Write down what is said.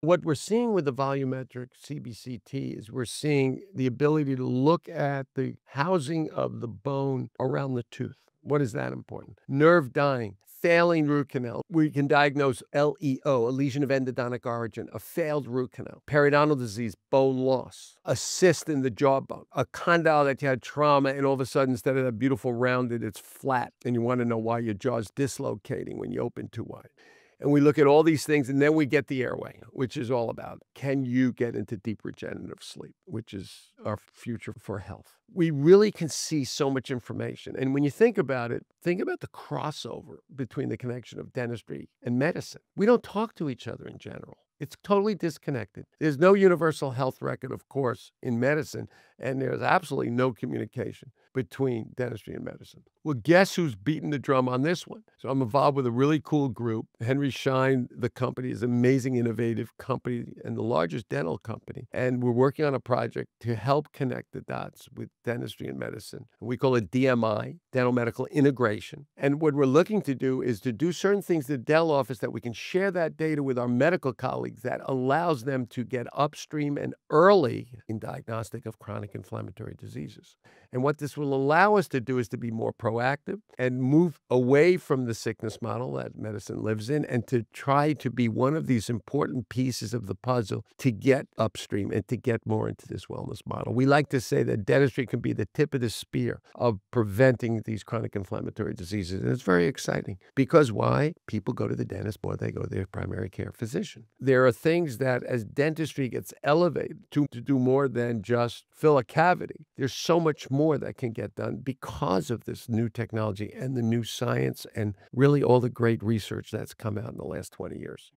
What we're seeing with the volumetric CBCT is we're seeing the ability to look at the housing of the bone around the tooth. What is that important? Nerve dying, failing root canal. We can diagnose LEO, a lesion of endodontic origin, a failed root canal, periodontal disease, bone loss, a cyst in the jawbone, a condyle that you had trauma, and all of a sudden, instead of that beautiful rounded, it's flat, and you want to know why your jaw's dislocating when you open too wide. And we look at all these things, and then we get the airway, which is all about can you get into deep regenerative sleep, which is our future for health. We really can see so much information. And when you think about it, think about the crossover between the connection of dentistry and medicine. We don't talk to each other in general. It's totally disconnected. There's no universal health record, of course, in medicine, and there's absolutely no communication between dentistry and medicine. Well, guess who's beating the drum on this one? So I'm involved with a really cool group. Henry Schein, the company, is an amazing, innovative company and the largest dental company. And we're working on a project to help connect the dots with dentistry and medicine. We call it DMI, Dental Medical Integration. And what we're looking to do is to do certain things in the dental office that we can share that data with our medical colleagues that allows them to get upstream and early in diagnostic of chronic inflammatory diseases. And what this will allow us to do is to be more proactive and move away from the sickness model that medicine lives in and to try to be one of these important pieces of the puzzle to get upstream and to get more into this wellness model. We like to say that dentistry can be the tip of the spear of preventing these chronic inflammatory diseases. And it's very exciting because why? People go to the dentist more than they go to their primary care physician. There are things that as dentistry gets elevated to, to do more than just fill a cavity, there's so much more that can get done because of this new technology and the new science and really all the great research that's come out in the last 20 years.